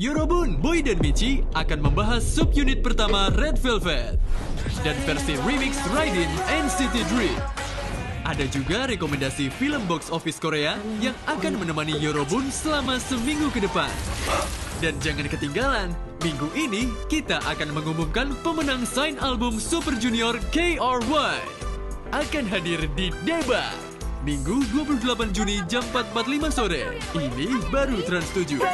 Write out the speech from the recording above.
Yorobun, Boy dan Michi akan membahas subunit pertama Red Velvet dan versi remix Raiden NCT Dream. Ada juga rekomendasi film box office Korea yang akan menemani Yorobun selama seminggu ke depan. Dan jangan ketinggalan, minggu ini kita akan mengumumkan pemenang sign album Super Junior KRY. Akan hadir di Deba. Minggu 28 Juni jam 4.45 sore. Ini baru Trans 7.